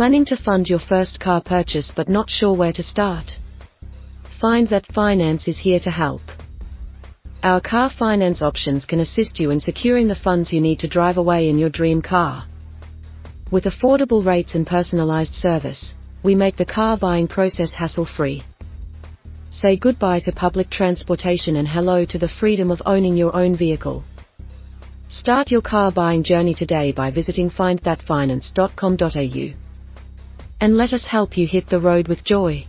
Planning to fund your first car purchase but not sure where to start? Find that Finance is here to help. Our car finance options can assist you in securing the funds you need to drive away in your dream car. With affordable rates and personalized service, we make the car buying process hassle free. Say goodbye to public transportation and hello to the freedom of owning your own vehicle. Start your car buying journey today by visiting findthatfinance.com.au. And let us help you hit the road with joy.